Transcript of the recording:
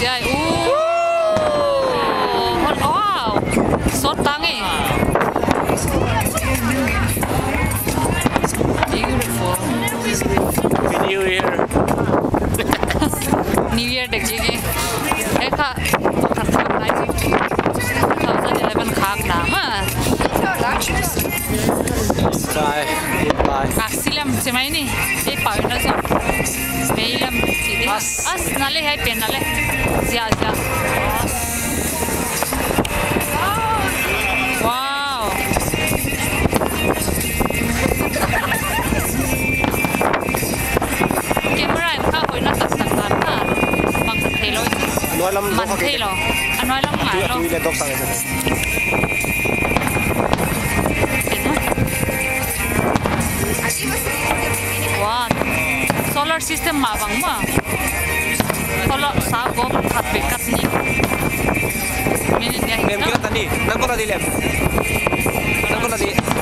ya. Uh. Oh, wow. So! Beautiful! New Year! New Year Bye. Bye. Bye. Bye. Bye. Bye. Bye. Bye. Bye. Bye. Bye. Bye. Bye. Bye. Bye. Vas. Ah, Vas, dale, ahí bien, dale. Ya, ya. Vas. Mantelo. Anualam mantelo. Anualam mantelo. Anualam mantelo. Solar system mabang ma Solar sa go phat pe kat ni. Minit ne Lem kira tadi. Nang ko na di lem. Nang ko na di.